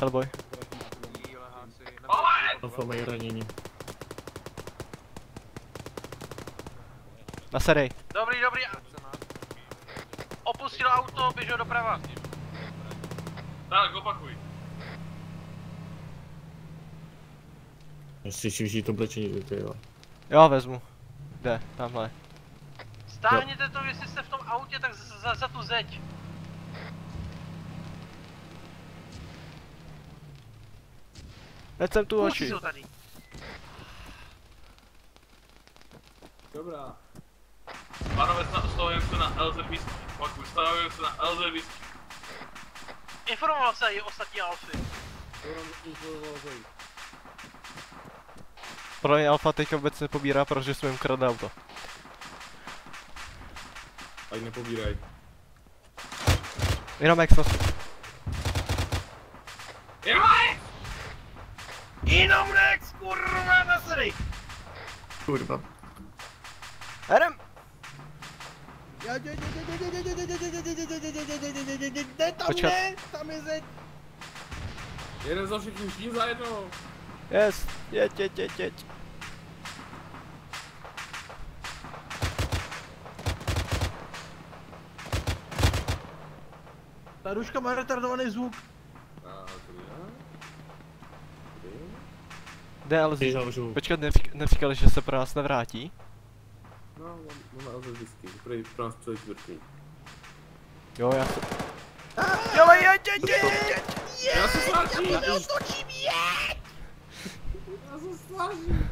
Hellboy. Alfa mají ranění. Nasadej. Dobrý, dobrý. Opustil auto, běžel doprava. Tak, opakuj. Já si vzít oblečení, ty jo. Jo, vezmu. Kde? Tamhle. Stáhněte to, jestli jste v tom autě, tak za, za, za tu zeď. Hned jsem tu oči. tady. Dobrá. Pánové, stavujeme se na LZ whisky. Stavujeme se na LZ whisky. Informoval se i ostatní alfy. Pro ně Alfa teďka vůbec nepobírá, protože jsme jim kradli auto. Ať nepobíraj. Jenom exos. Jenom Rex, kurva, nasadej! Kurva. Jdem! Ne, tam Počkat. ne, tam je zeď. Jeden za všechny, všichni za jednou. Yes, jeď, jeď, jeď, jeď. Ta ruška má retardovaný zvuk. A dobrá. Dobrý. Jde ale Ty z... zavřu. Počkat, neřík- neříkali, že se pro nás nevrátí? No, mám, mám LZ whisky. Pro, pro nás přijde čtvrtý. Jo, já se... Jo, jeď, jeď, jeď, jeď. Já se snažím! Já otočím, je! Já se snažím!